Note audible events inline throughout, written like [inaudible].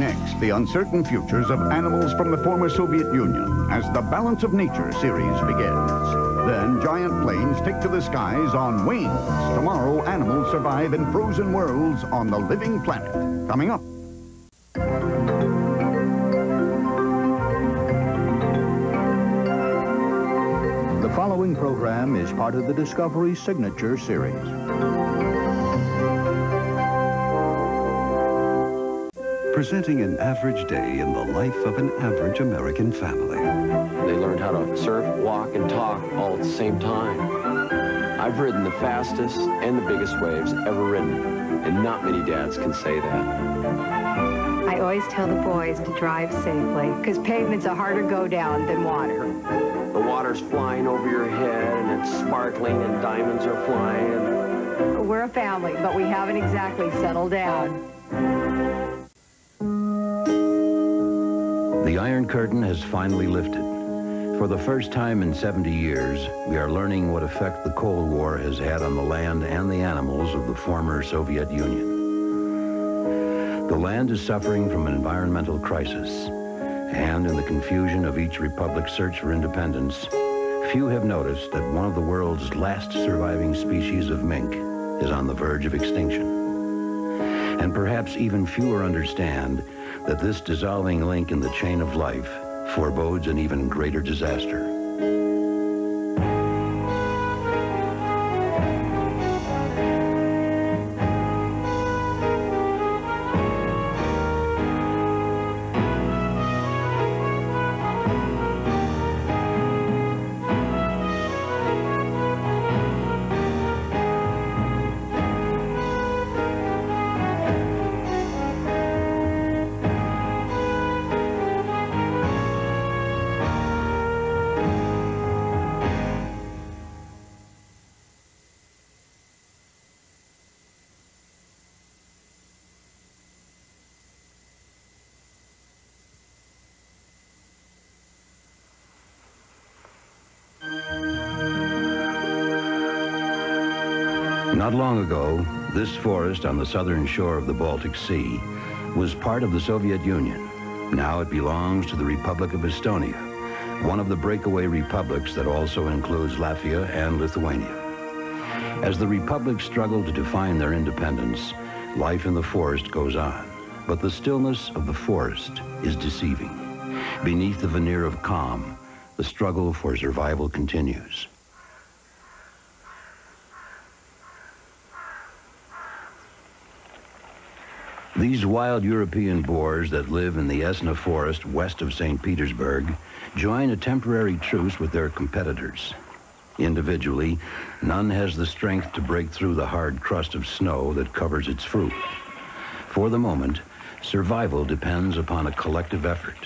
Next, the uncertain futures of animals from the former Soviet Union as the Balance of Nature series begins. Then giant planes take to the skies on wings. Tomorrow, animals survive in frozen worlds on the living planet. Coming up. The following program is part of the Discovery Signature Series. Presenting an average day in the life of an average American family. They learned how to surf, walk, and talk all at the same time. I've ridden the fastest and the biggest waves ever ridden, and not many dads can say that. I always tell the boys to drive safely, because pavements are harder to go down than water. The water's flying over your head, and it's sparkling, and diamonds are flying. We're a family, but we haven't exactly settled down. Iron Curtain has finally lifted. For the first time in 70 years, we are learning what effect the Cold War has had on the land and the animals of the former Soviet Union. The land is suffering from an environmental crisis, and in the confusion of each republic's search for independence, few have noticed that one of the world's last surviving species of mink is on the verge of extinction. And perhaps even fewer understand that this dissolving link in the chain of life forebodes an even greater disaster. Not long ago, this forest on the southern shore of the Baltic Sea was part of the Soviet Union. Now it belongs to the Republic of Estonia, one of the breakaway republics that also includes Latvia and Lithuania. As the republics struggle to define their independence, life in the forest goes on. But the stillness of the forest is deceiving. Beneath the veneer of calm, the struggle for survival continues. These wild European boars that live in the Esna forest west of St. Petersburg join a temporary truce with their competitors. Individually, none has the strength to break through the hard crust of snow that covers its fruit. For the moment, survival depends upon a collective effort.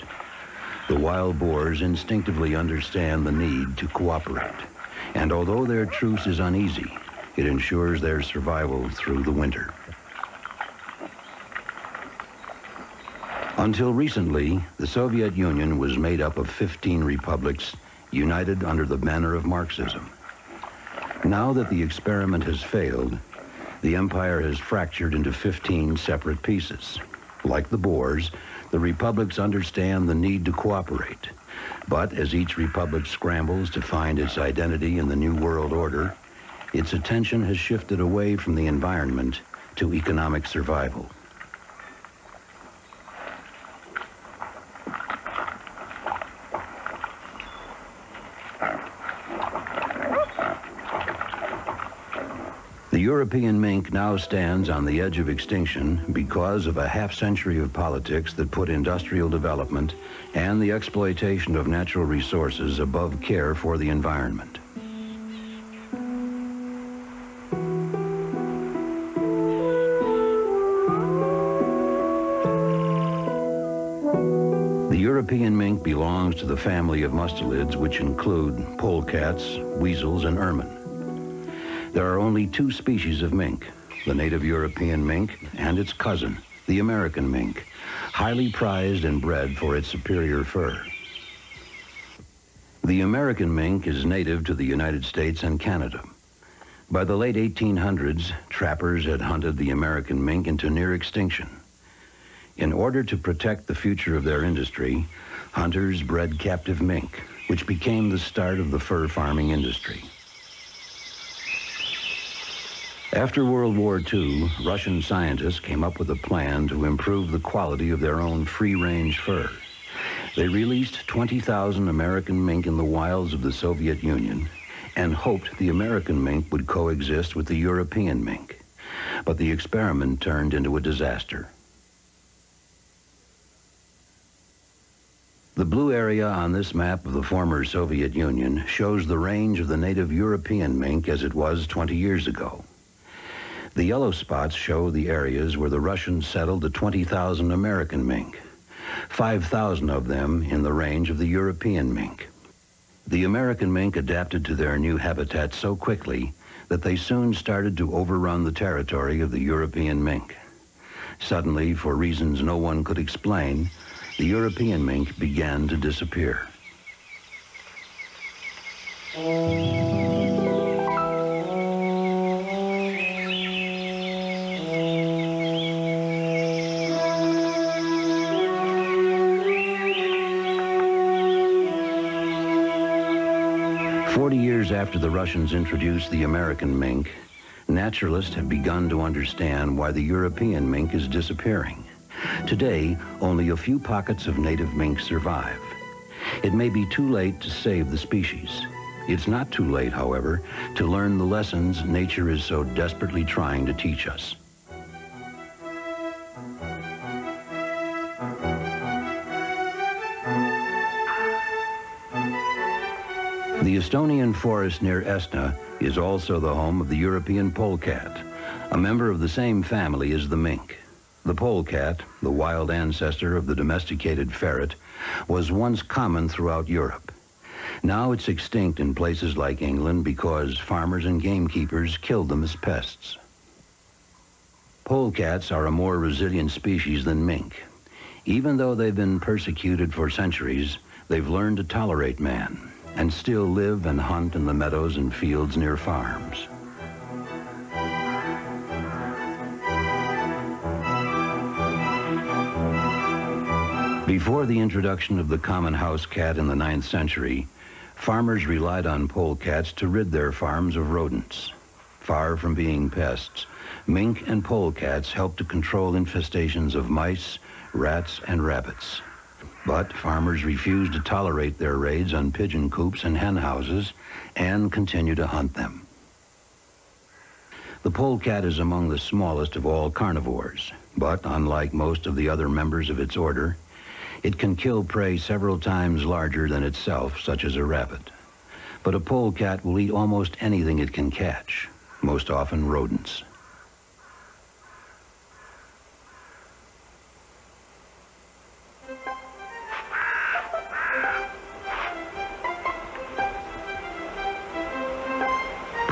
The wild boars instinctively understand the need to cooperate. And although their truce is uneasy, it ensures their survival through the winter. Until recently, the Soviet Union was made up of 15 republics united under the banner of Marxism. Now that the experiment has failed, the empire has fractured into 15 separate pieces. Like the boars, the republics understand the need to cooperate. But as each republic scrambles to find its identity in the new world order, its attention has shifted away from the environment to economic survival. European mink now stands on the edge of extinction because of a half century of politics that put industrial development and the exploitation of natural resources above care for the environment. The European mink belongs to the family of mustelids, which include polecats, weasels, and ermine. There are only two species of mink, the native European mink and its cousin, the American mink, highly prized and bred for its superior fur. The American mink is native to the United States and Canada. By the late 1800s, trappers had hunted the American mink into near extinction. In order to protect the future of their industry, hunters bred captive mink, which became the start of the fur farming industry. After World War II, Russian scientists came up with a plan to improve the quality of their own free-range fur. They released 20,000 American mink in the wilds of the Soviet Union and hoped the American mink would coexist with the European mink. But the experiment turned into a disaster. The blue area on this map of the former Soviet Union shows the range of the native European mink as it was 20 years ago. The yellow spots show the areas where the Russians settled the 20,000 American mink, 5,000 of them in the range of the European mink. The American mink adapted to their new habitat so quickly that they soon started to overrun the territory of the European mink. Suddenly, for reasons no one could explain, the European mink began to disappear. Forty years after the Russians introduced the American mink, naturalists have begun to understand why the European mink is disappearing. Today, only a few pockets of native mink survive. It may be too late to save the species. It's not too late, however, to learn the lessons nature is so desperately trying to teach us. The Estonian forest near Estna is also the home of the European polecat, a member of the same family as the mink. The polecat, the wild ancestor of the domesticated ferret, was once common throughout Europe. Now it's extinct in places like England because farmers and gamekeepers killed them as pests. Polecats are a more resilient species than mink. Even though they've been persecuted for centuries, they've learned to tolerate man and still live and hunt in the meadows and fields near farms. Before the introduction of the common house cat in the 9th century, farmers relied on polecats to rid their farms of rodents. Far from being pests, mink and polecats help to control infestations of mice, rats, and rabbits. But farmers refuse to tolerate their raids on pigeon coops and hen houses and continue to hunt them. The polecat is among the smallest of all carnivores, but unlike most of the other members of its order, it can kill prey several times larger than itself, such as a rabbit. But a polecat will eat almost anything it can catch, most often rodents.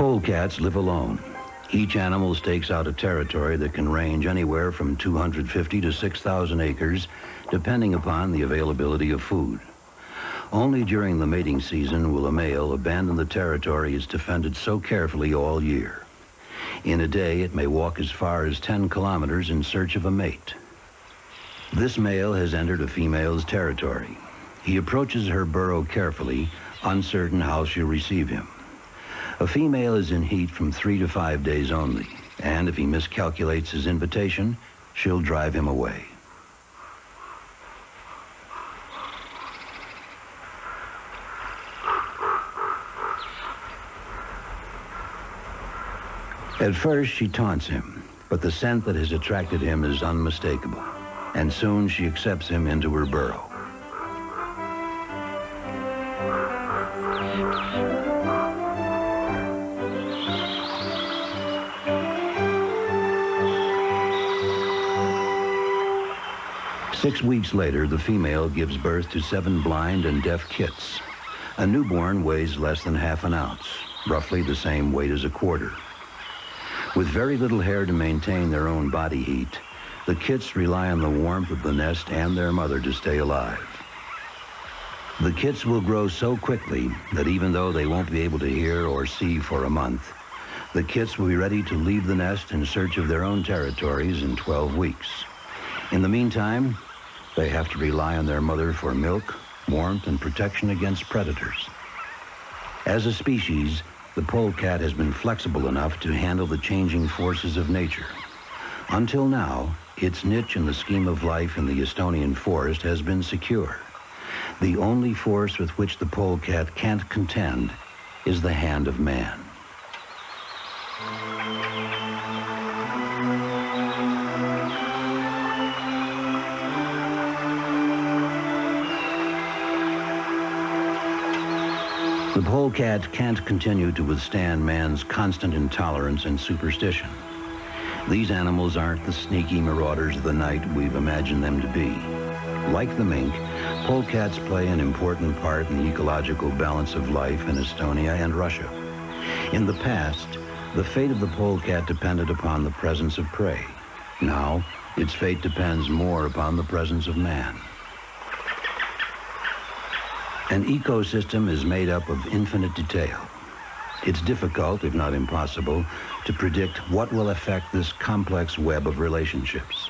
Polecats live alone. Each animal stakes out a territory that can range anywhere from 250 to 6,000 acres, depending upon the availability of food. Only during the mating season will a male abandon the territory it's defended so carefully all year. In a day, it may walk as far as 10 kilometers in search of a mate. This male has entered a female's territory. He approaches her burrow carefully, uncertain how she'll receive him. A female is in heat from three to five days only, and if he miscalculates his invitation, she'll drive him away. At first, she taunts him, but the scent that has attracted him is unmistakable, and soon she accepts him into her burrow. Six weeks later, the female gives birth to seven blind and deaf kits. A newborn weighs less than half an ounce, roughly the same weight as a quarter. With very little hair to maintain their own body heat, the kits rely on the warmth of the nest and their mother to stay alive. The kits will grow so quickly that even though they won't be able to hear or see for a month, the kits will be ready to leave the nest in search of their own territories in 12 weeks. In the meantime, they have to rely on their mother for milk, warmth, and protection against predators. As a species, the polecat has been flexible enough to handle the changing forces of nature. Until now, its niche in the scheme of life in the Estonian forest has been secure. The only force with which the polecat can't contend is the hand of man. The polecat can't continue to withstand man's constant intolerance and superstition. These animals aren't the sneaky marauders of the night we've imagined them to be. Like the mink, polecats play an important part in the ecological balance of life in Estonia and Russia. In the past, the fate of the polecat depended upon the presence of prey. Now, its fate depends more upon the presence of man. An ecosystem is made up of infinite detail. It's difficult, if not impossible, to predict what will affect this complex web of relationships.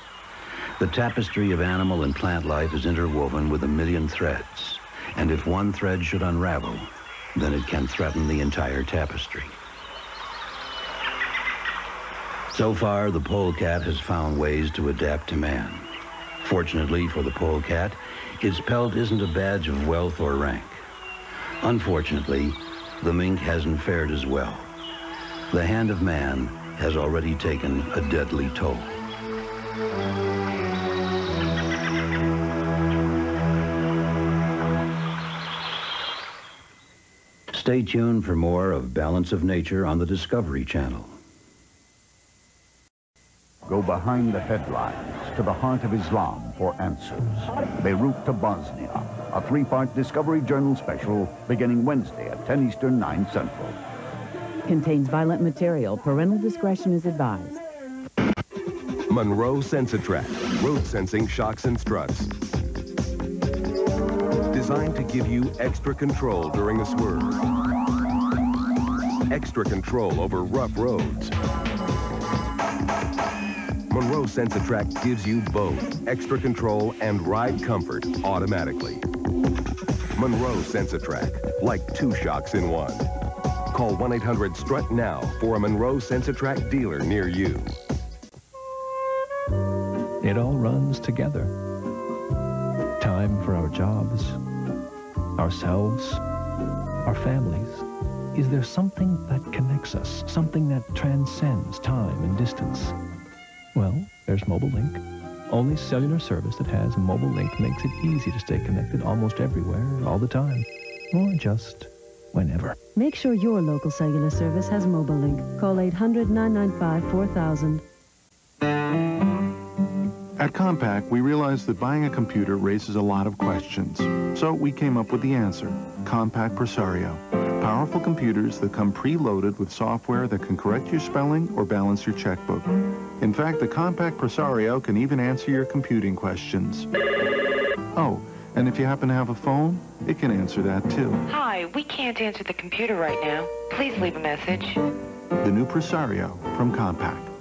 The tapestry of animal and plant life is interwoven with a million threads, and if one thread should unravel, then it can threaten the entire tapestry. So far, the polecat has found ways to adapt to man. Fortunately for the polecat, its pelt isn't a badge of wealth or rank. Unfortunately, the mink hasn't fared as well. The hand of man has already taken a deadly toll. Stay tuned for more of Balance of Nature on the Discovery Channel. Go behind the headlines to the heart of Islam for answers. Beirut to Bosnia, a three-part Discovery Journal special beginning Wednesday at 10 Eastern, 9 Central. Contains violent material. Parental discretion is advised. Monroe Sensa-Trac, road sensing shocks and struts. Designed to give you extra control during a swerve. Extra control over rough roads. Monroe Sensa-Trac gives you both extra control and ride comfort automatically. Monroe Sensa-Trac, like two shocks in one. Call 1-800-STRUT now for a Monroe Sensa-Trac dealer near you. It all runs together. Time for our jobs, ourselves, our families. Is there something that connects us, something that transcends time and distance? Well, there's MobiLink. Only cellular service that has MobiLink makes it easy to stay connected almost everywhere, all the time. Or just whenever. Make sure your local cellular service has MobiLink. Call 800-995-4000. At Compaq, we realized that buying a computer raises a lot of questions. So we came up with the answer, Compaq Presario. Powerful computers that come preloaded with software that can correct your spelling or balance your checkbook. In fact, the Compaq Presario can even answer your computing questions. Oh, and if you happen to have a phone, it can answer that too. Hi, we can't answer the computer right now. Please leave a message. The new Presario from Compaq.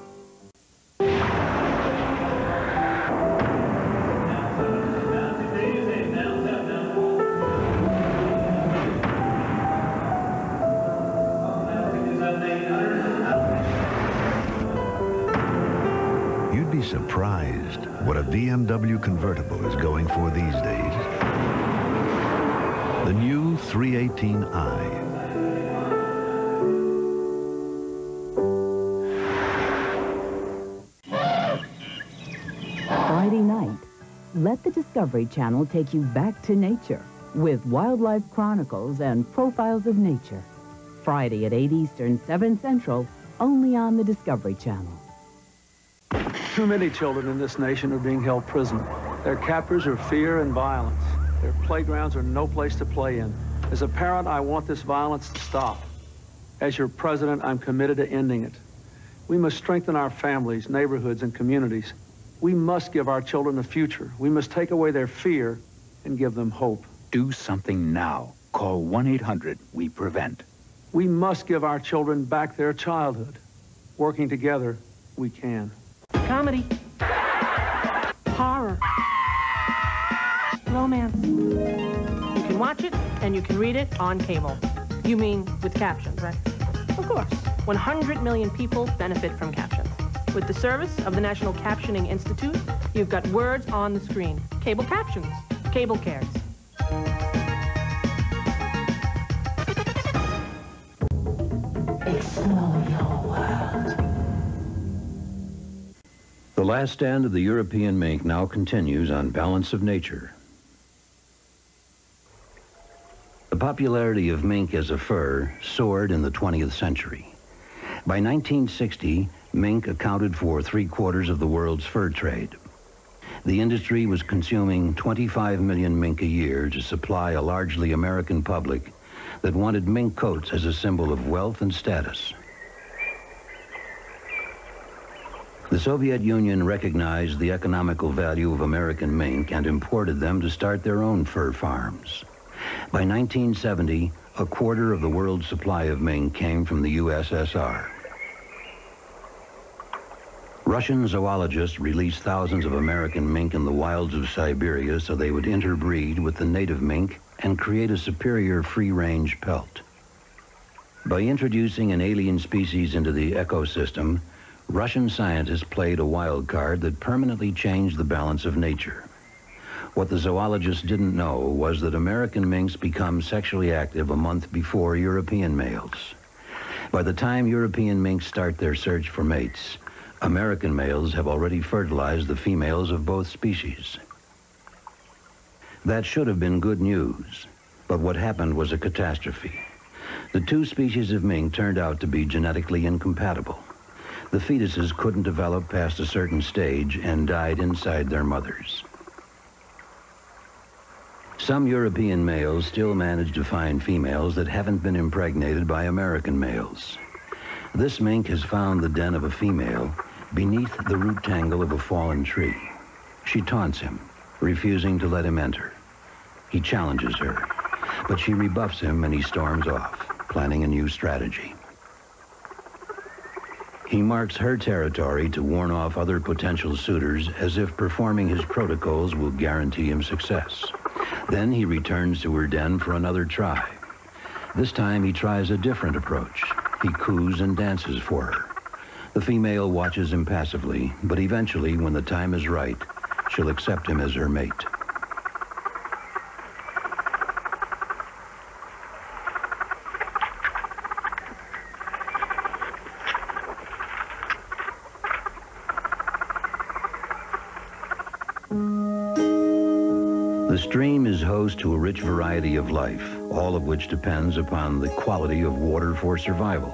Surprised what a BMW convertible is going for these days. The new 318i. Friday night, let the Discovery Channel take you back to nature with Wildlife Chronicles and Profiles of Nature. Friday at 8 Eastern, 7 Central, only on the Discovery Channel. Too many children in this nation are being held prisoner. Their captors are fear and violence. Their playgrounds are no place to play in. As a parent, I want this violence to stop. As your president, I'm committed to ending it. We must strengthen our families, neighborhoods, and communities. We must give our children a future. We must take away their fear and give them hope. Do something now. Call 1-800-WE-PREVENT. We must give our children back their childhood. Working together, we can. Comedy. Horror. Romance. You can watch it and you can read it on cable. You mean with captions, right? Of course. 100 million people benefit from captions. With the service of the National Captioning Institute, you've got words on the screen. Cable captions. Cable cares. Last stand of the European mink now continues on Balance of Nature. The popularity of mink as a fur soared in the 20th century. By 1960, mink accounted for three quarters of the world's fur trade. The industry was consuming 25 million mink a year to supply a largely American public that wanted mink coats as a symbol of wealth and status. The Soviet Union recognized the economical value of American mink and imported them to start their own fur farms. By 1970, a quarter of the world's supply of mink came from the USSR. Russian zoologists released thousands of American mink in the wilds of Siberia so they would interbreed with the native mink and create a superior free-range pelt. By introducing an alien species into the ecosystem, Russian scientists played a wild card that permanently changed the balance of nature. What the zoologists didn't know was that American minks become sexually active a month before European males. By the time European minks start their search for mates, American males have already fertilized the females of both species. That should have been good news, but what happened was a catastrophe. The two species of mink turned out to be genetically incompatible. The fetuses couldn't develop past a certain stage and died inside their mothers. Some European males still manage to find females that haven't been impregnated by American males. This mink has found the den of a female beneath the root tangle of a fallen tree. She taunts him, refusing to let him enter. He challenges her, but she rebuffs him and he storms off, planning a new strategy. He marks her territory to warn off other potential suitors as if performing his protocols will guarantee him success. Then he returns to her den for another try. This time he tries a different approach. He coos and dances for her. The female watches him passively, but eventually, when the time is right, she'll accept him as her mate. Host to a rich variety of life, all of which depends upon the quality of water for survival.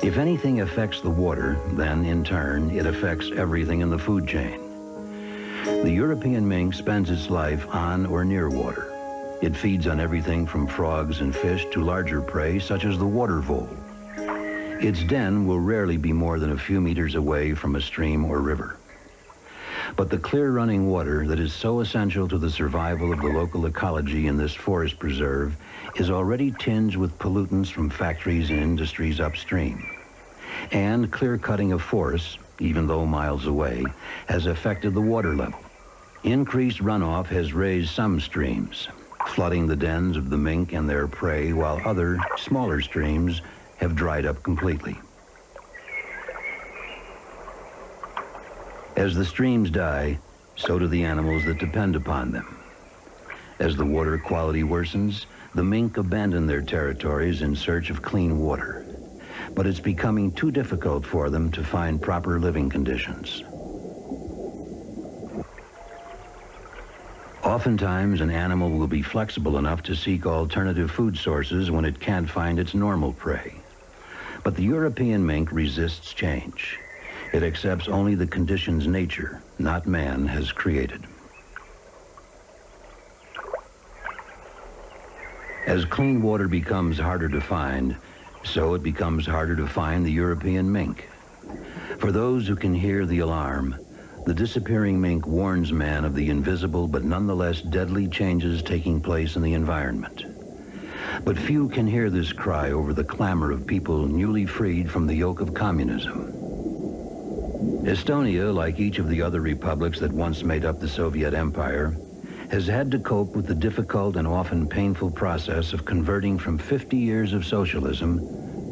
If anything affects the water, then in turn, it affects everything in the food chain. The European mink spends its life on or near water. It feeds on everything from frogs and fish to larger prey such as the water vole. Its den will rarely be more than a few meters away from a stream or river. But the clear running water that is so essential to the survival of the local ecology in this forest preserve is already tinged with pollutants from factories and industries upstream. And clear cutting of forests, even though miles away, has affected the water level. Increased runoff has raised some streams, flooding the dens of the mink and their prey, while other, smaller streams have dried up completely. As the streams die, so do the animals that depend upon them. As the water quality worsens, the mink abandon their territories in search of clean water. But it's becoming too difficult for them to find proper living conditions. Oftentimes, an animal will be flexible enough to seek alternative food sources when it can't find its normal prey. But the European mink resists change. It accepts only the conditions nature, not man, has created. As clean water becomes harder to find, so it becomes harder to find the European mink. For those who can hear the alarm, the disappearing mink warns man of the invisible but nonetheless deadly changes taking place in the environment. But few can hear this cry over the clamor of people newly freed from the yoke of communism. Estonia, like each of the other republics that once made up the Soviet Empire, has had to cope with the difficult and often painful process of converting from 50 years of socialism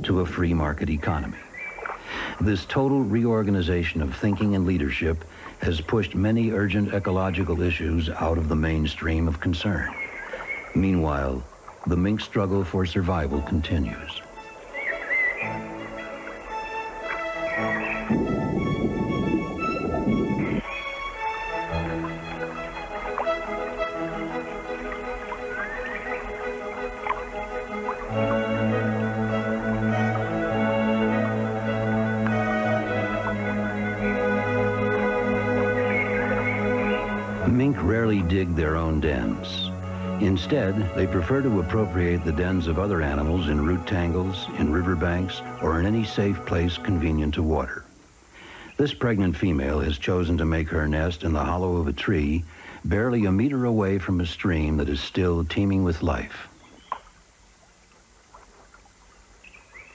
to a free market economy. This total reorganization of thinking and leadership has pushed many urgent ecological issues out of the mainstream of concern. Meanwhile, the mink struggle for survival continues. Their own dens. Instead, they prefer to appropriate the dens of other animals in root tangles, in riverbanks, or in any safe place convenient to water. This pregnant female has chosen to make her nest in the hollow of a tree, barely a meter away from a stream that is still teeming with life.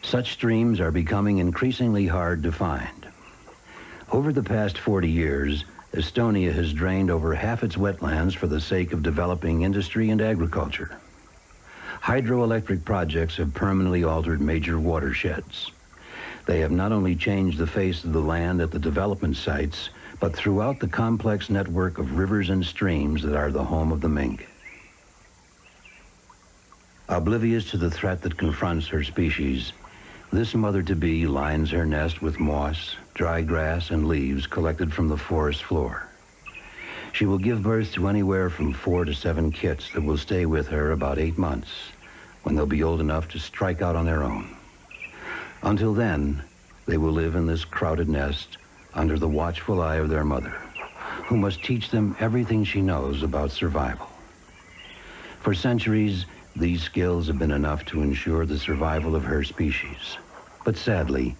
Such streams are becoming increasingly hard to find. Over the past 40 years, Estonia has drained over half its wetlands for the sake of developing industry and agriculture. Hydroelectric projects have permanently altered major watersheds. They have not only changed the face of the land at the development sites, but throughout the complex network of rivers and streams that are the home of the mink. Oblivious to the threat that confronts her species, this mother-to-be lines her nest with moss, dry grass, and leaves collected from the forest floor. She will give birth to anywhere from four to seven kits that will stay with her about eight months, when they'll be old enough to strike out on their own. Until then, they will live in this crowded nest under the watchful eye of their mother, who must teach them everything she knows about survival. For centuries, these skills have been enough to ensure the survival of her species. But sadly,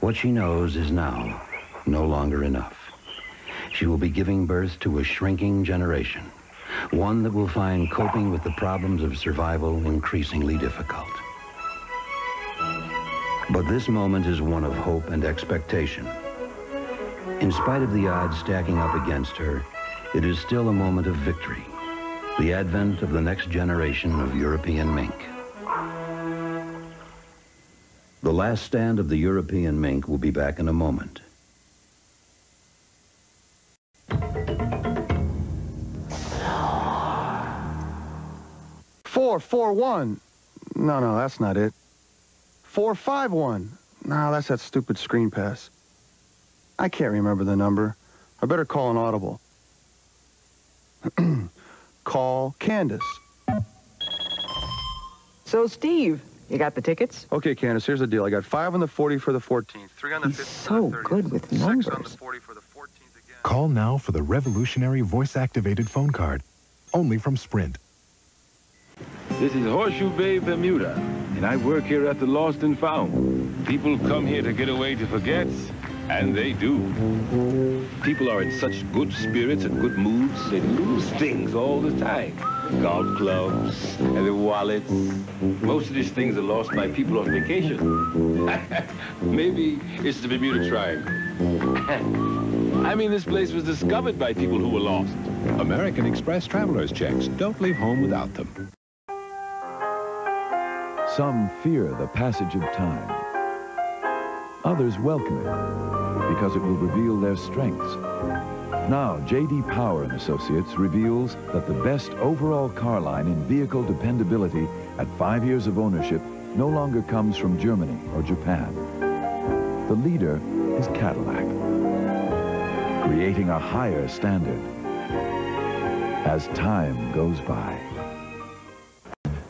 what she knows is now no longer enough. She will be giving birth to a shrinking generation, one that will find coping with the problems of survival increasingly difficult. But this moment is one of hope and expectation. In spite of the odds stacking up against her, it is still a moment of victory, the advent of the next generation of European mink. The last stand of the European mink will be back in a moment. Four, four, one. No, no, that's not it. Four, five, one. No, that's that stupid screen pass. I can't remember the number. I better call an audible. [clears throat] call Candace. So, Steve, you got the tickets? Okay, Candace, here's the deal. I got five on the 40 for the 14th, three on the He's 50 so good with numbers. Call now for the revolutionary voice-activated phone card, only from Sprint. This is Horseshoe Bay, Bermuda, and I work here at the Lost and Found. People come here to get away to forget, and they do. People are in such good spirits and good moods, they lose things all the time. Golf clubs and their wallets. Most of these things are lost by people on vacation. [laughs] Maybe it's the Bermuda Triangle. [laughs] I mean, this place was discovered by people who were lost. American Express traveler's checks. Don't leave home without them. Some fear the passage of time. Others welcome it because it will reveal their strengths. Now, J.D. Power and Associates reveals that the best overall car line in vehicle dependability at five years of ownership no longer comes from Germany or Japan. The leader is Cadillac, creating a higher standard as time goes by.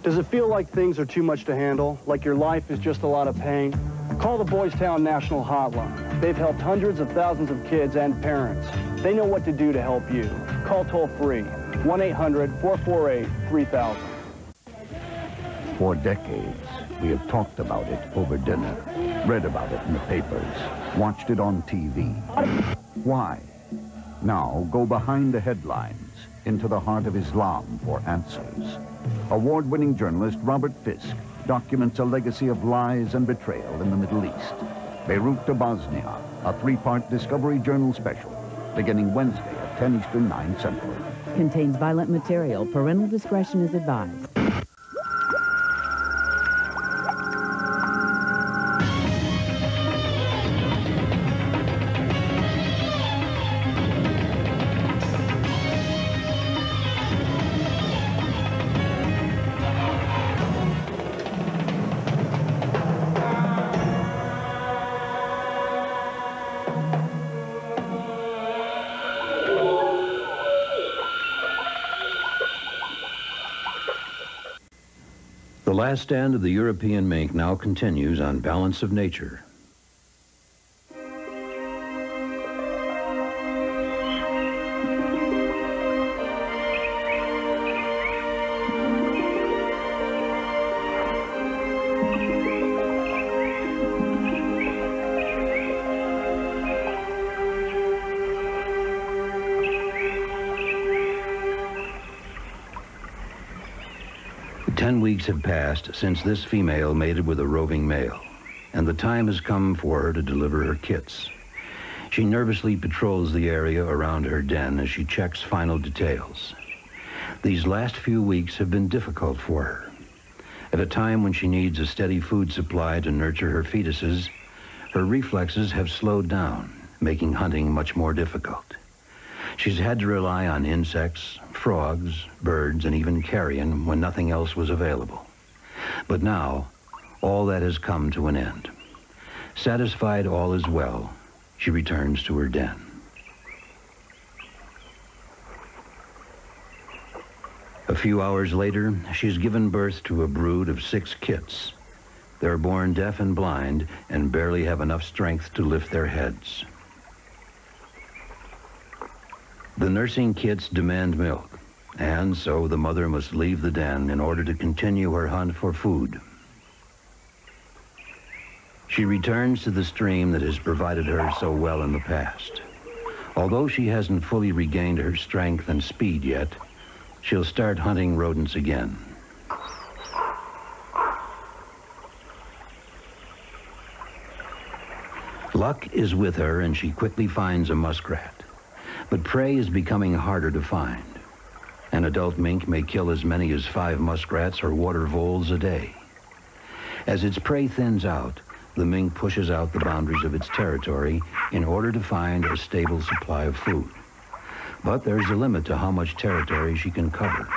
Does it feel like things are too much to handle? Like your life is just a lot of pain? Call the Boys Town National Hotline. They've helped hundreds of thousands of kids and parents. They know what to do to help you. Call toll free 1-800-448-3000. For decades, we have talked about it over dinner, read about it in the papers, watched it on TV. Why? Now go behind the headlines into the heart of Islam for answers. Award-winning journalist Robert Fisk documents a legacy of lies and betrayal in the Middle East. Beirut to Bosnia, a three-part Discovery Journal special, beginning Wednesday at 10 Eastern, 9 Central. contains violent material. Parental discretion is advised. Last stand of the European mink now continues on Balance of Nature. Ten weeks have passed since this female mated with a roving male, and the time has come for her to deliver her kits. She nervously patrols the area around her den as she checks final details. These last few weeks have been difficult for her. At a time when she needs a steady food supply to nurture her fetuses, her reflexes have slowed down, making hunting much more difficult. She's had to rely on insects, frogs, birds, and even carrion when nothing else was available. But now, all that has come to an end. Satisfied all is well, she returns to her den. A few hours later, she's given birth to a brood of six kits. They're born deaf and blind and barely have enough strength to lift their heads. The nursing kits demand milk, and so the mother must leave the den in order to continue her hunt for food. She returns to the stream that has provided her so well in the past. Although she hasn't fully regained her strength and speed yet, she'll start hunting rodents again. Luck is with her and she quickly finds a muskrat. But prey is becoming harder to find. An adult mink may kill as many as five muskrats or water voles a day. As its prey thins out, the mink pushes out the boundaries of its territory in order to find a stable supply of food. But there's a limit to how much territory she can cover,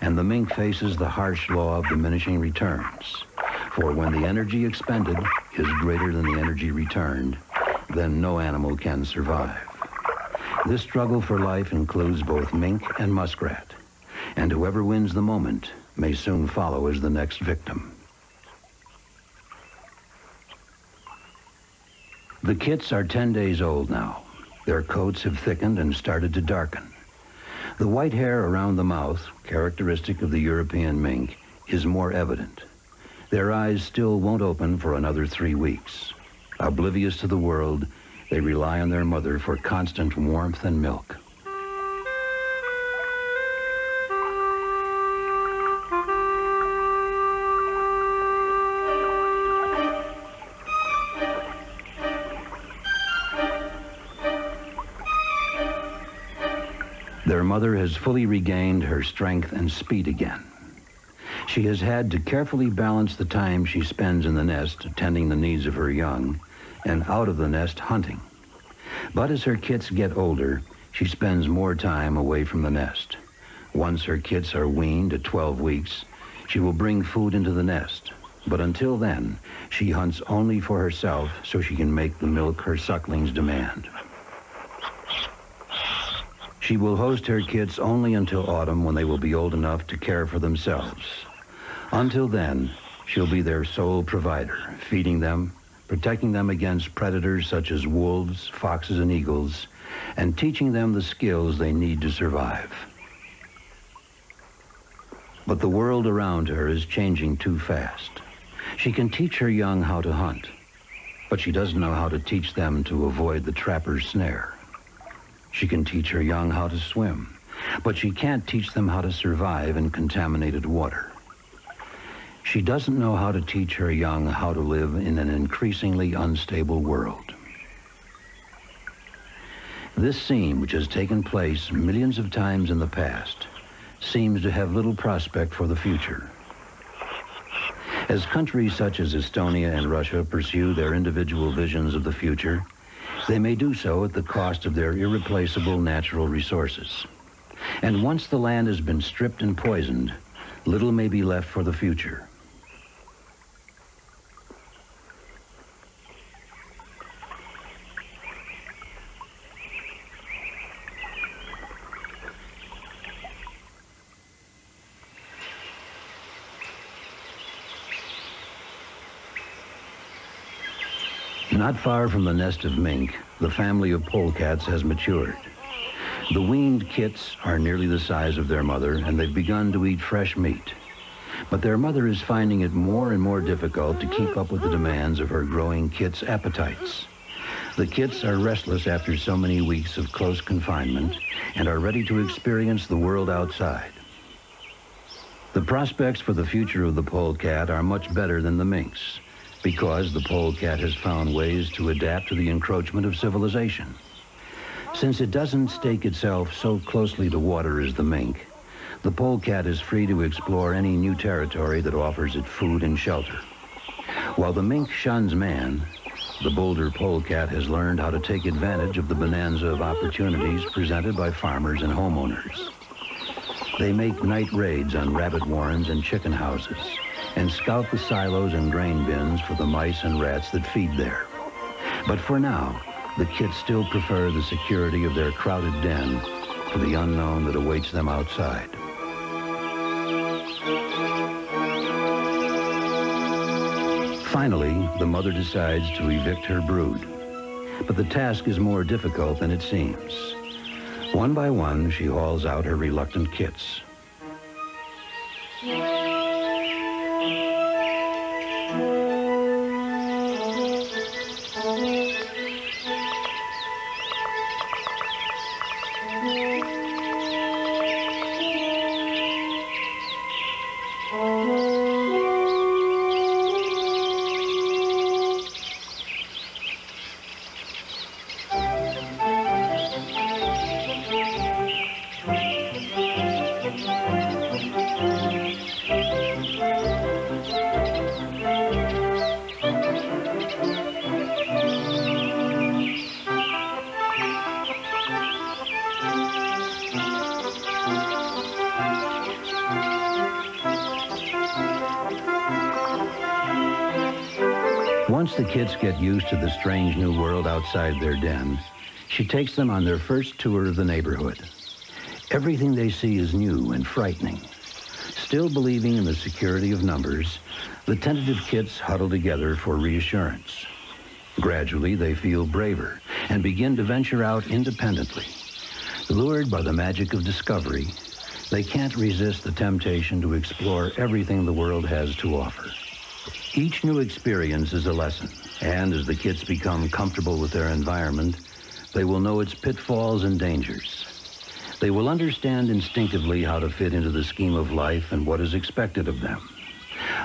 and the mink faces the harsh law of diminishing returns. For when the energy expended is greater than the energy returned, then no animal can survive. This struggle for life includes both mink and muskrat, and whoever wins the moment may soon follow as the next victim. The kits are 10 days old now. Their coats have thickened and started to darken. The white hair around the mouth, characteristic of the European mink, is more evident. Their eyes still won't open for another three weeks. Oblivious to the world, they rely on their mother for constant warmth and milk. Their mother has fully regained her strength and speed again. She has had to carefully balance the time she spends in the nest tending the needs of her young and out of the nest hunting. But as her kits get older, she spends more time away from the nest. Once her kits are weaned at 12 weeks, she will bring food into the nest. But until then, she hunts only for herself so she can make the milk her sucklings demand. She will host her kits only until autumn when they will be old enough to care for themselves. Until then, she'll be their sole provider, feeding them, protecting them against predators such as wolves, foxes, and eagles, and teaching them the skills they need to survive. But the world around her is changing too fast. She can teach her young how to hunt, but she doesn't know how to teach them to avoid the trapper's snare. She can teach her young how to swim, but she can't teach them how to survive in contaminated water. She doesn't know how to teach her young how to live in an increasingly unstable world. This scene, which has taken place millions of times in the past, seems to have little prospect for the future. As countries such as Estonia and Russia pursue their individual visions of the future, they may do so at the cost of their irreplaceable natural resources. And once the land has been stripped and poisoned, little may be left for the future. Not far from the nest of mink, the family of polecats has matured. The weaned kits are nearly the size of their mother, and they've begun to eat fresh meat. But their mother is finding it more and more difficult to keep up with the demands of her growing kits' appetites. The kits are restless after so many weeks of close confinement and are ready to experience the world outside. The prospects for the future of the polecat are much better than the minks because the polecat has found ways to adapt to the encroachment of civilization. Since it doesn't stake itself so closely to water as the mink, the polecat is free to explore any new territory that offers it food and shelter. While the mink shuns man, the bolder polecat has learned how to take advantage of the bonanza of opportunities presented by farmers and homeowners. They make night raids on rabbit warrens and chicken houses and scout the silos and grain bins for the mice and rats that feed there. But for now, the kits still prefer the security of their crowded den to the unknown that awaits them outside. Finally, the mother decides to evict her brood. But the task is more difficult than it seems. One by one, she hauls out her reluctant kits. Get used to the strange new world outside their den, she takes them on their first tour of the neighborhood. Everything they see is new and frightening. Still believing in the security of numbers, the tentative kits huddle together for reassurance. Gradually, they feel braver and begin to venture out independently. Lured by the magic of discovery, they can't resist the temptation to explore everything the world has to offer. Each new experience is a lesson, and as the kits become comfortable with their environment, they will know its pitfalls and dangers. They will understand instinctively how to fit into the scheme of life and what is expected of them.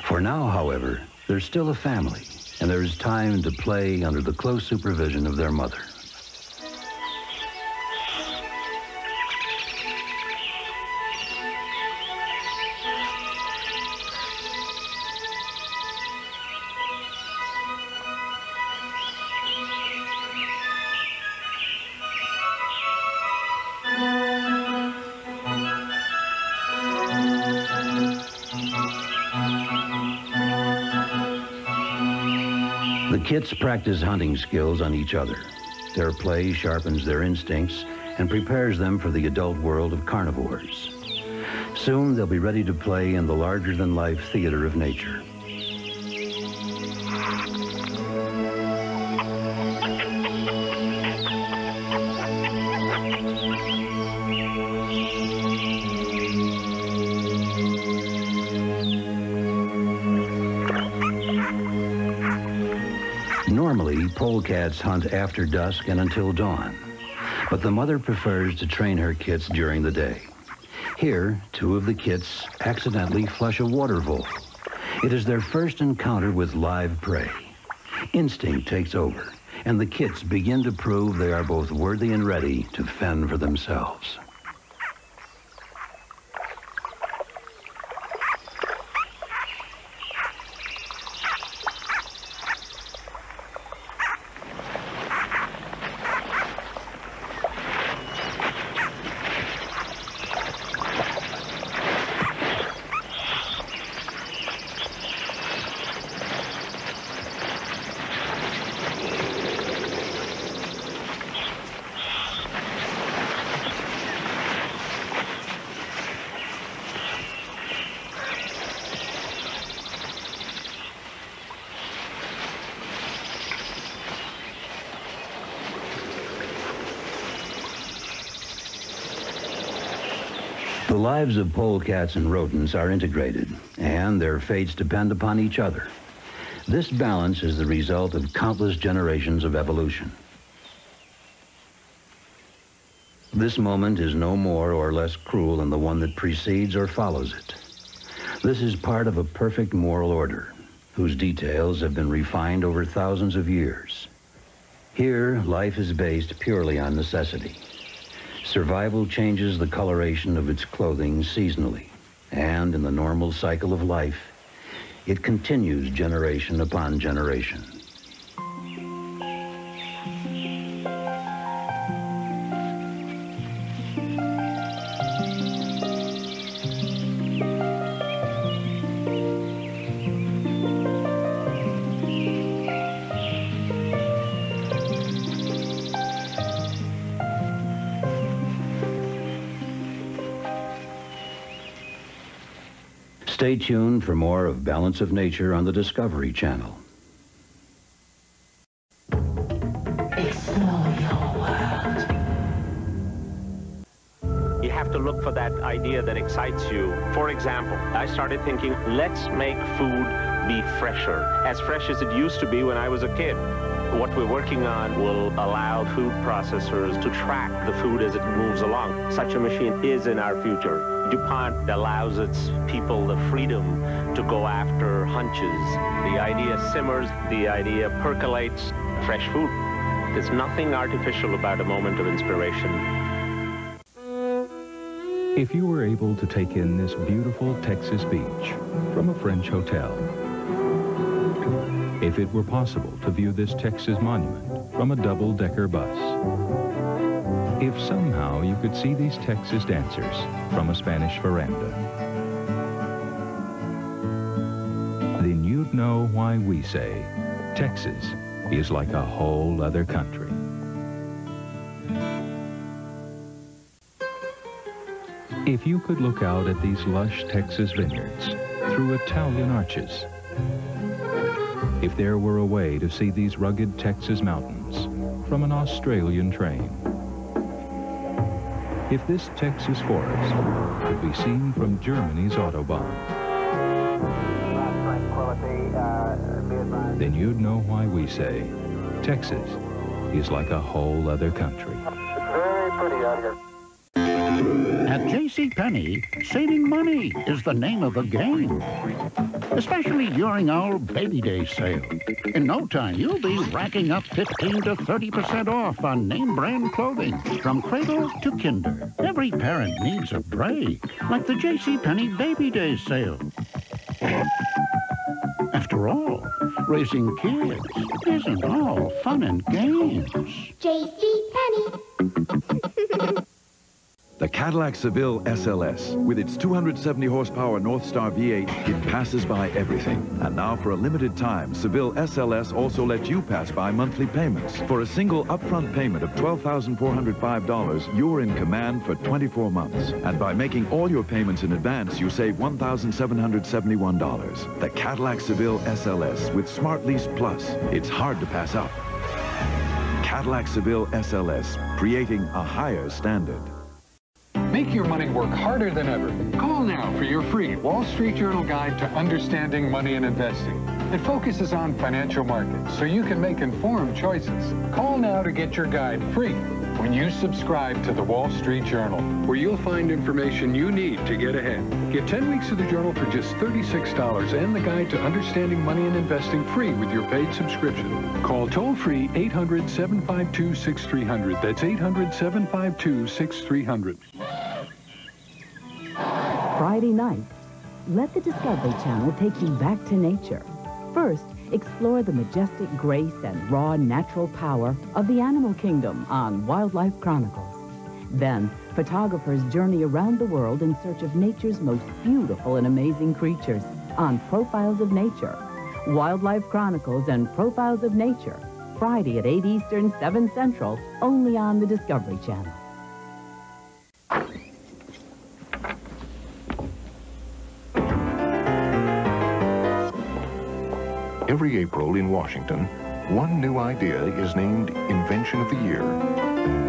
For now, however, they're still a family, and there is time to play under the close supervision of their mother. Kits practice hunting skills on each other. Their play sharpens their instincts and prepares them for the adult world of carnivores. Soon they'll be ready to play in the larger-than-life theater of nature. Hunt after dusk and until dawn, but the mother prefers to train her kits during the day. Here, two of the kits accidentally flush a water vole. It is their first encounter with live prey. Instinct takes over, and the kits begin to prove they are both worthy and ready to fend for themselves. Lives of polecats and rodents are integrated, and their fates depend upon each other. This balance is the result of countless generations of evolution. This moment is no more or less cruel than the one that precedes or follows it. This is part of a perfect moral order, whose details have been refined over thousands of years. Here, life is based purely on necessity. Survival changes the coloration of its clothing seasonally, and in the normal cycle of life, it continues generation upon generation. Tuned for more of Balance of Nature on the Discovery Channel. Explore your world. You have to look for that idea that excites you. For example, I started thinking, let's make food be fresher, as fresh as it used to be when I was a kid. What we're working on will allow food processors to track the food as it moves along. Such a machine is in our future. DuPont allows its people the freedom to go after hunches. The idea simmers, the idea percolates fresh food. There's nothing artificial about a moment of inspiration. If you were able to take in this beautiful Texas beach from a French hotel, if it were possible to view this Texas monument from a double-decker bus, if somehow you could see these Texas dancers from a Spanish veranda, then you'd know why we say Texas is like a whole other country. If you could look out at these lush Texas vineyards through Italian arches, if there were a way to see these rugged Texas mountains from an Australian train, if this Texas forest could be seen from Germany's Autobahn, then you'd know why we say Texas is like a whole other country. It's Very pretty out here. J.C. Penney, saving money is the name of the game. Especially during our Baby Day sale. In no time, you'll be racking up 15 to 30% off on name brand clothing from cradle to kinder. Every parent needs a break, like the J.C. Penney Baby Day sale. After all, raising kids isn't all fun and games. J.C. Penney. [laughs] The Cadillac Seville SLS, with its 270 horsepower Northstar V8, it passes by everything. And now for a limited time, Seville SLS also lets you pass by monthly payments. For a single upfront payment of $12,405, you're in command for 24 months. And by making all your payments in advance, you save $1,771. The Cadillac Seville SLS with Smart Lease Plus. It's hard to pass up. Cadillac Seville SLS, creating a higher standard. Make your money work harder than ever. Call now for your free Wall Street Journal guide to understanding money and investing. It focuses on financial markets so you can make informed choices. Call now to get your guide free when you subscribe to the Wall Street Journal, where you'll find information you need to get ahead. Get 10 weeks of the Journal for just $36 and the guide to understanding money and investing free with your paid subscription. Call toll-free 800-752-6300. That's 800-752-6300. Friday night, let the Discovery Channel take you back to nature. First, explore the majestic grace and raw natural power of the animal kingdom on Wildlife Chronicles. Then, photographers journey around the world in search of nature's most beautiful and amazing creatures on Profiles of Nature. Wildlife Chronicles and Profiles of Nature, Friday at 8 Eastern, 7 Central, only on the Discovery Channel. Every April in Washington, one new idea is named Invention of the Year.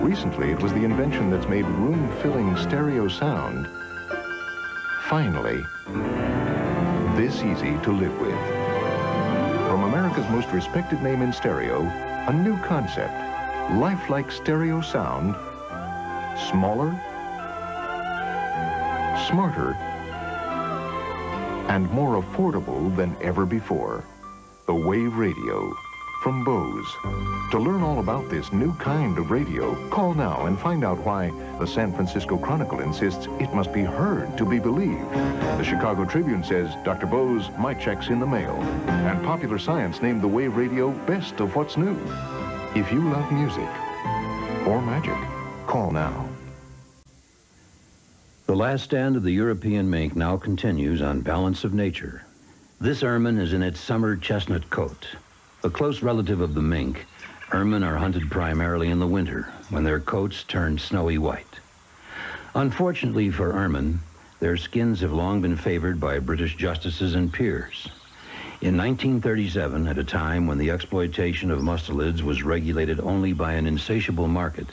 Recently, it was the invention that's made room-filling stereo sound finally this easy to live with. From America's most respected name in stereo, a new concept, lifelike stereo sound, smaller, smarter, and more affordable than ever before. The Wave Radio from Bose. To learn all about this new kind of radio, call now and find out why the San Francisco Chronicle insists it must be heard to be believed. The Chicago Tribune says, Dr. Bose, my check's in the mail. And Popular Science named the Wave Radio best of what's new. If you love music or magic, call now. The last stand of the European mink now continues on Balance of Nature. This ermine is in its summer chestnut coat. A close relative of the mink, ermine are hunted primarily in the winter when their coats turn snowy white. Unfortunately for ermine, their skins have long been favored by British justices and peers. In 1937, at a time when the exploitation of mustelids was regulated only by an insatiable market,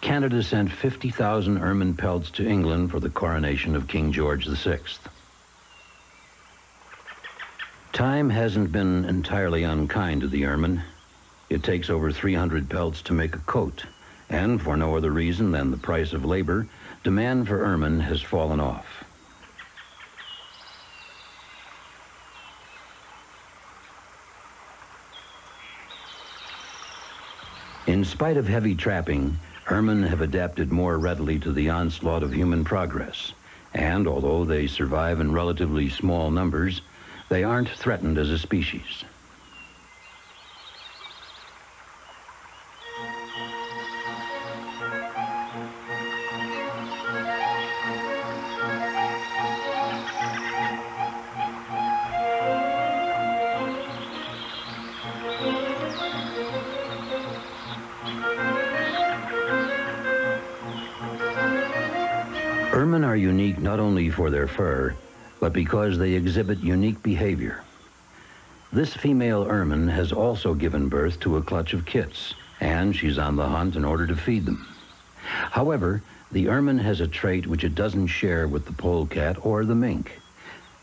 Canada sent 50,000 ermine pelts to England for the coronation of King George VI. Time hasn't been entirely unkind to the ermine. It takes over 300 pelts to make a coat, and for no other reason than the price of labor, demand for ermine has fallen off. In spite of heavy trapping, ermine have adapted more readily to the onslaught of human progress, and although they survive in relatively small numbers, they aren't threatened as a species. Ermine are unique not only for their fur, but because they exhibit unique behavior. This female ermine has also given birth to a clutch of kits, and she's on the hunt in order to feed them. However, the ermine has a trait which it doesn't share with the polecat or the mink.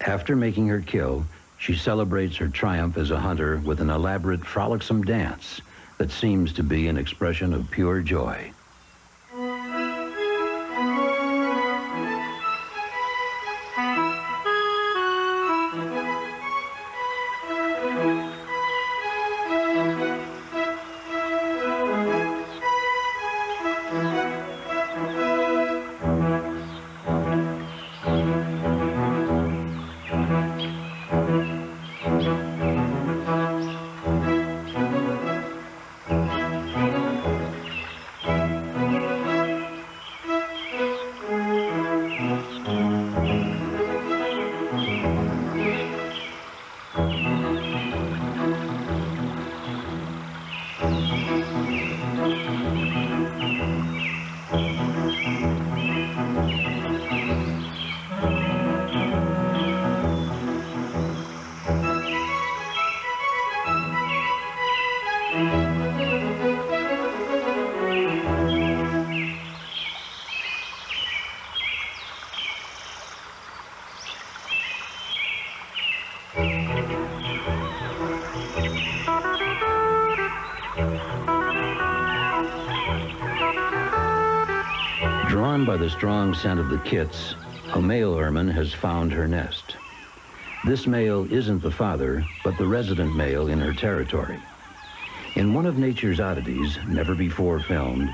After making her kill, she celebrates her triumph as a hunter with an elaborate, frolicsome dance that seems to be an expression of pure joy. Strong scent of the kits, a male ermine has found her nest. This male isn't the father, but the resident male in her territory. In one of nature's oddities, never before filmed,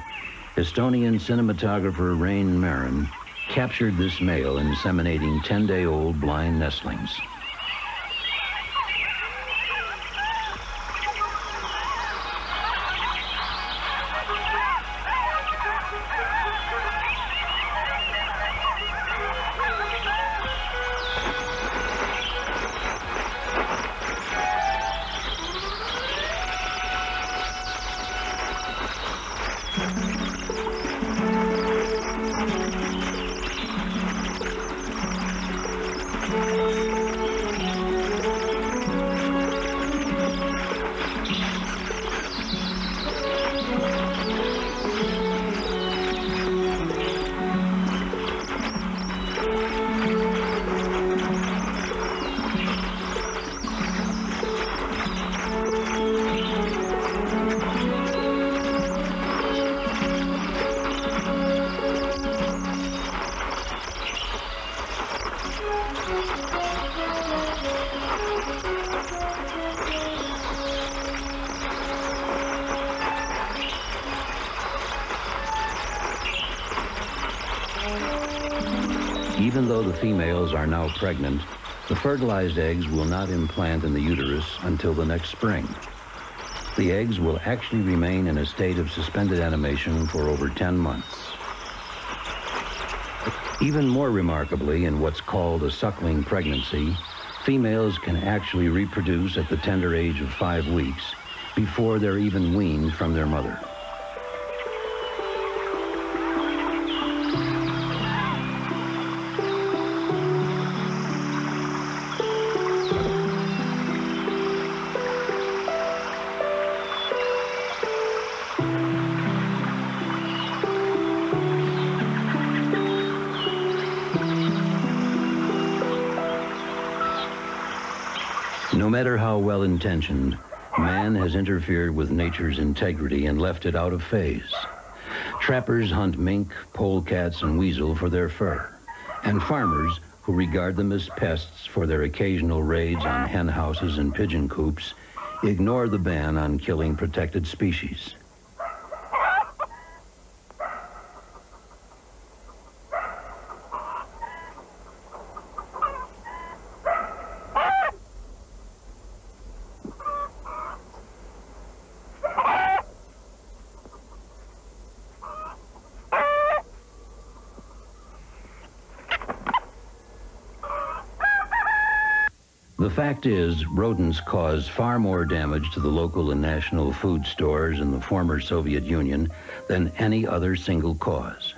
Estonian cinematographer Rein Maran captured this male inseminating 10-day-old blind nestlings. Now pregnant, the fertilized eggs will not implant in the uterus until the next spring. The eggs will actually remain in a state of suspended animation for over 10 months. Even more remarkably, in what's called a suckling pregnancy, females can actually reproduce at the tender age of five weeks before they're even weaned from their mother. No matter how well intentioned, man has interfered with nature's integrity and left it out of phase. Trappers hunt mink, polecats, and weasel for their fur, and farmers, who regard them as pests for their occasional raids on hen houses and pigeon coops, ignore the ban on killing protected species. The fact is, rodents cause far more damage to the local and national food stores in the former Soviet Union than any other single cause.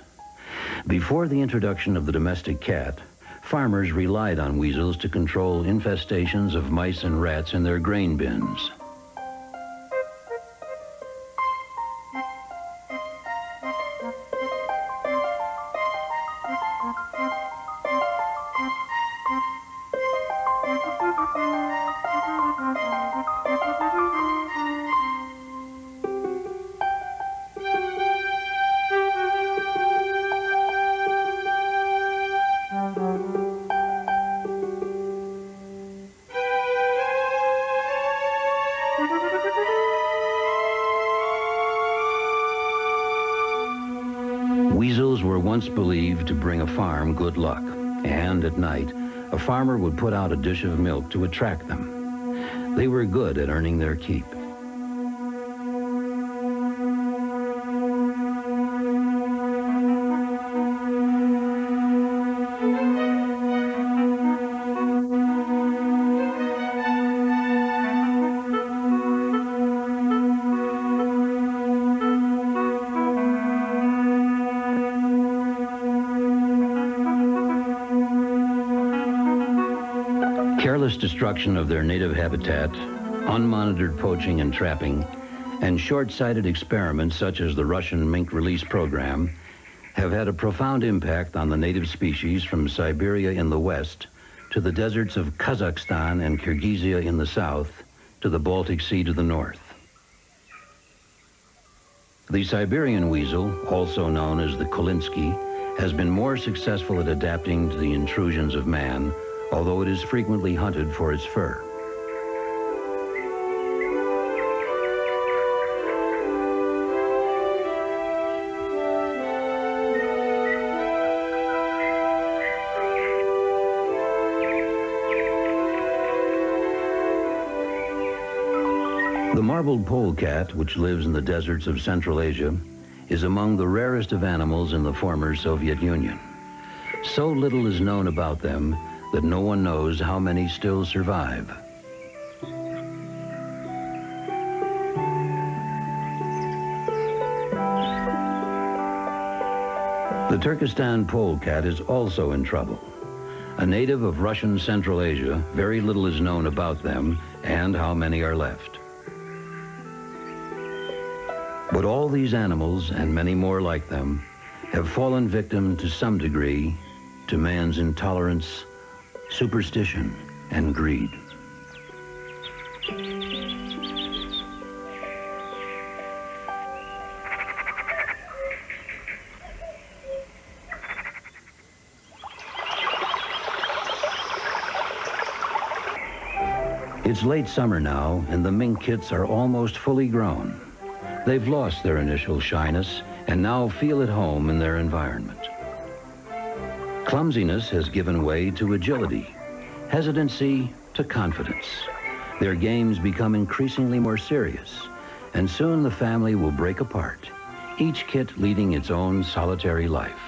Before the introduction of the domestic cat, farmers relied on weasels to control infestations of mice and rats in their grain bins. Weasels were once believed to bring a farm good luck, and at night, a farmer would put out a dish of milk to attract them. They were good at earning their keep. Destruction of their native habitat, unmonitored poaching and trapping, and short-sighted experiments such as the Russian mink release program have had a profound impact on the native species from Siberia in the west to the deserts of Kazakhstan and Kyrgyzia in the south to the Baltic Sea to the north. The Siberian weasel, also known as the Kolinsky, has been more successful at adapting to the intrusions of man, although it is frequently hunted for its fur. The marbled polecat, which lives in the deserts of Central Asia, is among the rarest of animals in the former Soviet Union. So little is known about them that no one knows how many still survive. The Turkestan polecat is also in trouble. A native of Russian Central Asia, very little is known about them and how many are left. But all these animals, and many more like them, have fallen victim to some degree to man's intolerance, superstition, and greed. It's late summer now, and the mink kits are almost fully grown. They've lost their initial shyness and now feel at home in their environment. Clumsiness has given way to agility, hesitancy to confidence. Their games become increasingly more serious, and soon the family will break apart, each kit leading its own solitary life.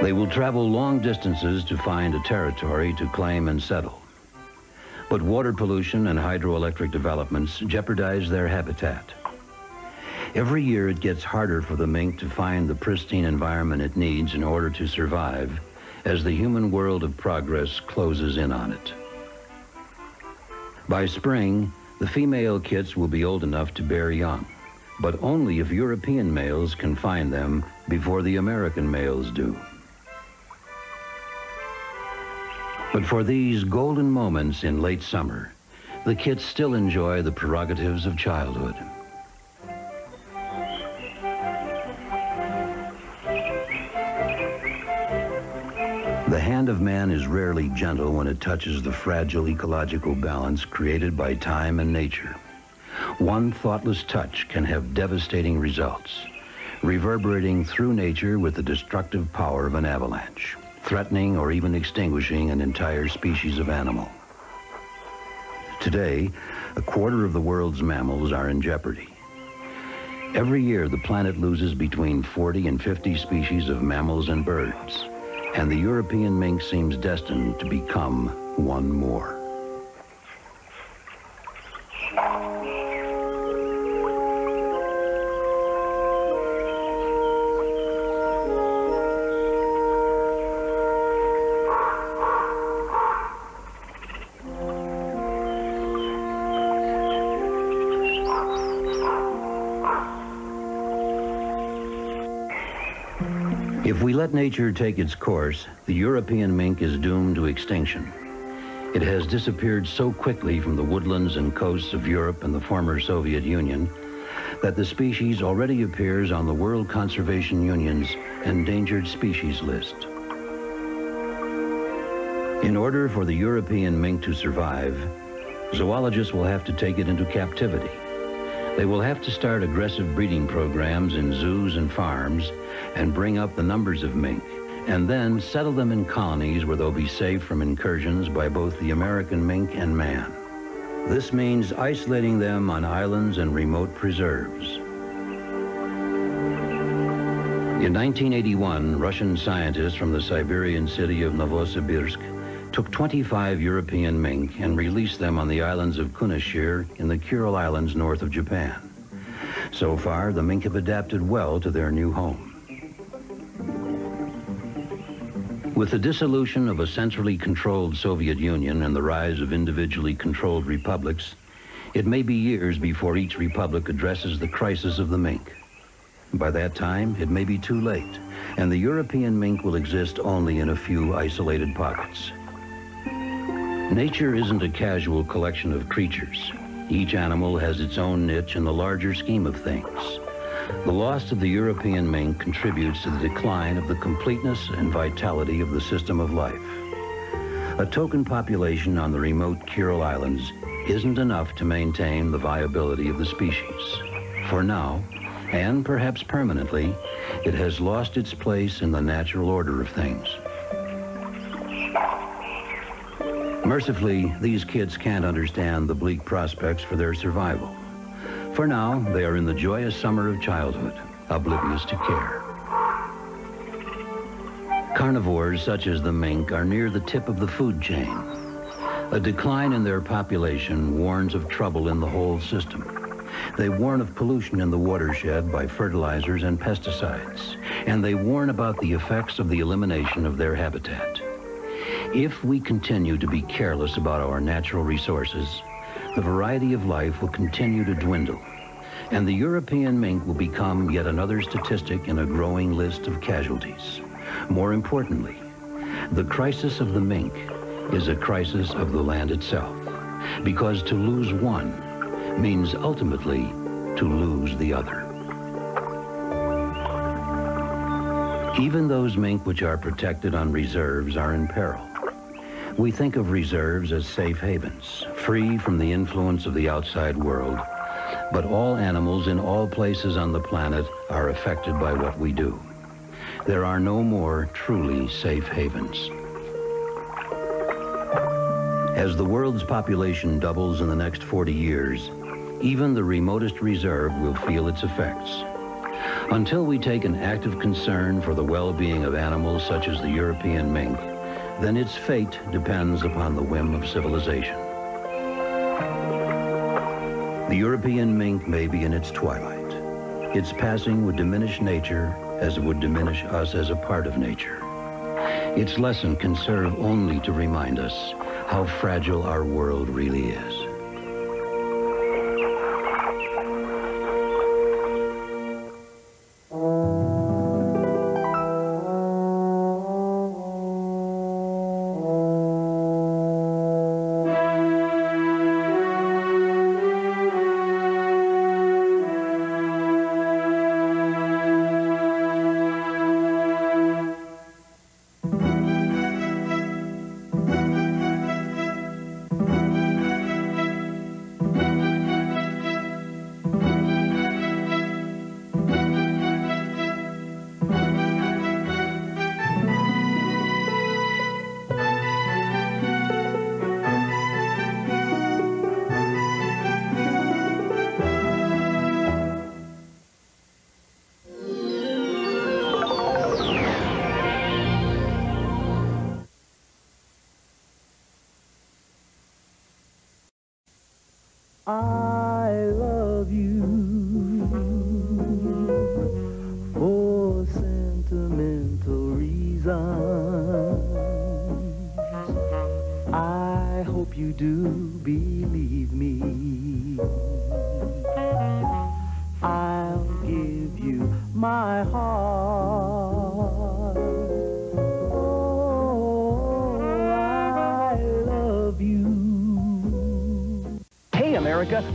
They will travel long distances to find a territory to claim and settle. But water pollution and hydroelectric developments jeopardize their habitat. Every year it gets harder for the mink to find the pristine environment it needs in order to survive as the human world of progress closes in on it. By spring, the female kits will be old enough to bear young, but only if European males can find them before the American males do. But for these golden moments in late summer, the kits still enjoy the prerogatives of childhood. The hand of man is rarely gentle when it touches the fragile ecological balance created by time and nature. One thoughtless touch can have devastating results, reverberating through nature with the destructive power of an avalanche, threatening or even extinguishing an entire species of animal. Today, a quarter of the world's mammals are in jeopardy. Every year, the planet loses between 40 and 50 species of mammals and birds and the European mink seems destined to become one more. If we let nature take its course, the European mink is doomed to extinction. It has disappeared so quickly from the woodlands and coasts of Europe and the former Soviet Union that the species already appears on the World Conservation Union's endangered species list. In order for the European mink to survive, zoologists will have to take it into captivity. They will have to start aggressive breeding programs in zoos and farms and bring up the numbers of mink, and then settle them in colonies where they'll be safe from incursions by both the American mink and man. This means isolating them on islands and remote preserves. In 1981, Russian scientists from the Siberian city of Novosibirsk took 25 European mink and released them on the islands of Kunashir in the Kuril Islands north of Japan. So far, the mink have adapted well to their new home. With the dissolution of a centrally controlled Soviet Union and the rise of individually controlled republics, it may be years before each republic addresses the crisis of the mink. By that time, it may be too late, and the European mink will exist only in a few isolated pockets. Nature isn't a casual collection of creatures. Each animal has its own niche in the larger scheme of things. The loss of the European mink contributes to the decline of the completeness and vitality of the system of life. A token population on the remote Kuril Islands isn't enough to maintain the viability of the species. For now, and perhaps permanently, it has lost its place in the natural order of things. Mercifully, these kids can't understand the bleak prospects for their survival. For now, they are in the joyous summer of childhood, oblivious to care. Carnivores such as the mink are near the tip of the food chain. A decline in their population warns of trouble in the whole system. They warn of pollution in the watershed by fertilizers and pesticides, and they warn about the effects of the elimination of their habitat. If we continue to be careless about our natural resources, the variety of life will continue to dwindle, and the European mink will become yet another statistic in a growing list of casualties. More importantly, the crisis of the mink is a crisis of the land itself, because to lose one means ultimately to lose the other. Even those mink which are protected on reserves are in peril. We think of reserves as safe havens, free from the influence of the outside world. But all animals in all places on the planet are affected by what we do. There are no more truly safe havens. As the world's population doubles in the next 40 years, even the remotest reserve will feel its effects. Until we take an active concern for the well-being of animals such as the European mink, then its fate depends upon the whim of civilization. The European mink may be in its twilight. Its passing would diminish nature as it would diminish us as a part of nature. Its lesson can serve only to remind us how fragile our world really is.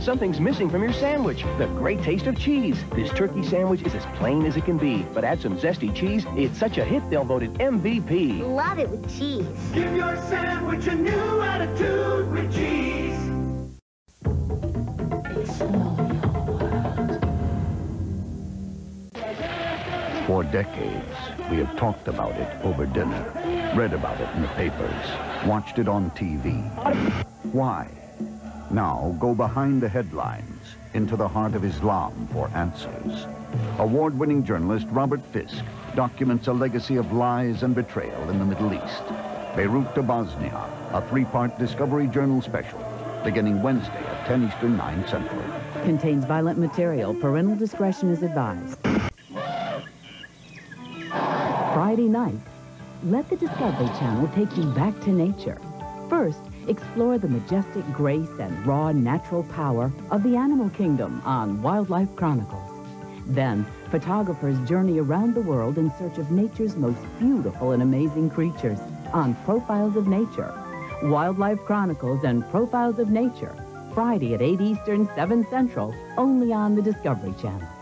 Something's missing from your sandwich. The great taste of cheese. This turkey sandwich is as plain as it can be, but add some zesty cheese. It's such a hit, they'll vote it MVP. Love it with cheese. Give your sandwich a new attitude with cheese. For decades, we have talked about it over dinner, read about it in the papers, watched it on TV. Why? Now go behind the headlines into the heart of Islam for answers. Award-winning journalist Robert Fisk documents a legacy of lies and betrayal in the Middle East. Beirut to Bosnia, a three-part Discovery Journal special, beginning Wednesday at 10 Eastern, 9 Central. Contains violent material. Parental discretion is advised. Friday night, let the Discovery Channel take you back to nature. First, explore the majestic grace and raw natural power of the animal kingdom on Wildlife Chronicles. Then, photographers journey around the world in search of nature's most beautiful and amazing creatures on Profiles of Nature. Wildlife Chronicles and Profiles of Nature, Friday at 8 Eastern, 7 Central, only on the Discovery Channel.